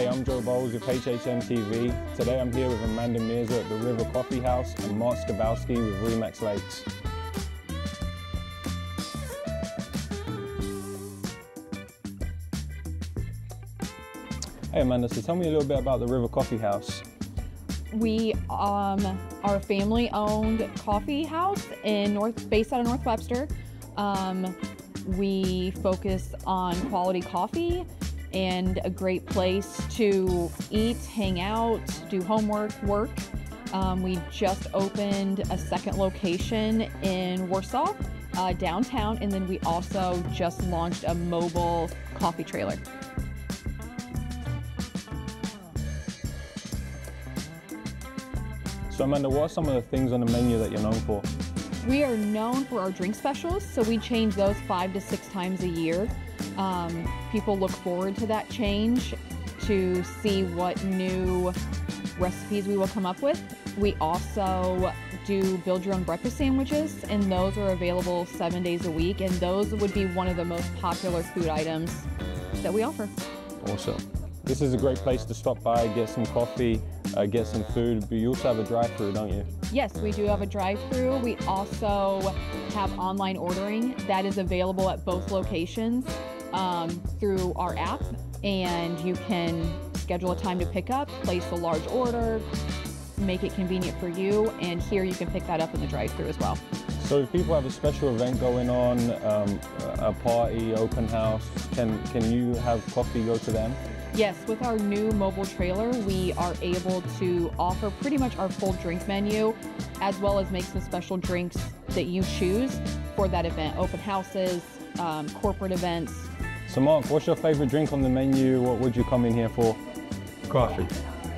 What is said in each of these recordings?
Hey, I'm Joe Bowles with HHM TV. Today I'm here with Amanda Mirza at the River Coffee House and Mark Skabowski with Remax Lakes. Hey Amanda, so tell me a little bit about the River Coffee House. We um, are a family-owned coffee house in North, based out of North Webster. Um, we focus on quality coffee and a great place to eat, hang out, do homework, work. Um, we just opened a second location in Warsaw, uh, downtown, and then we also just launched a mobile coffee trailer. So Amanda, what are some of the things on the menu that you're known for? We are known for our drink specials, so we change those five to six times a year. Um, people look forward to that change to see what new recipes we will come up with. We also do build your own breakfast sandwiches, and those are available seven days a week, and those would be one of the most popular food items that we offer. Awesome. This is a great place to stop by, get some coffee, uh, get some food, but you also have a drive-through, don't you? Yes, we do have a drive-through. We also have online ordering that is available at both locations um, through our app, and you can schedule a time to pick up, place a large order, make it convenient for you, and here you can pick that up in the drive-through as well. So if people have a special event going on, um, a party, open house, can, can you have coffee go to them? Yes, with our new mobile trailer, we are able to offer pretty much our full drink menu, as well as make some special drinks that you choose for that event. Open houses, um, corporate events. So Mark, what's your favorite drink on the menu? What would you come in here for? Coffee.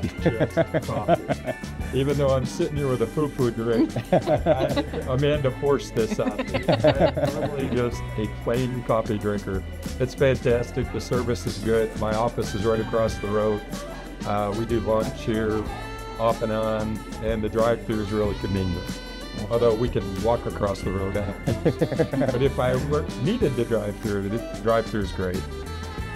Just coffee. Even though I'm sitting here with a foo-foo drink, I, Amanda forced this on me. I'm normally just a plain coffee drinker. It's fantastic. The service is good. My office is right across the road. Uh, we do lunch here off and on, and the drive-through is really convenient. Although we can walk across the road, but if I were, needed the drive-through, the drive-through is great.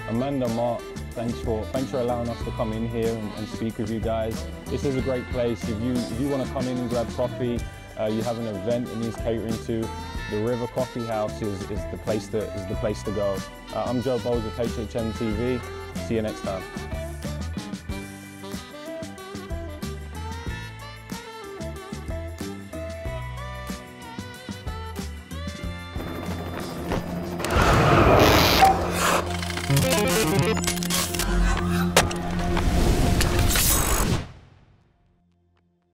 Amanda, Mark, thanks for thanks for allowing us to come in here and, and speak with you guys. This is a great place. If you if you want to come in and grab coffee, uh, you have an event that needs catering to, the River Coffee House is, is the place to is the place to go. Uh, I'm Joe Bowles with HHM TV. See you next time.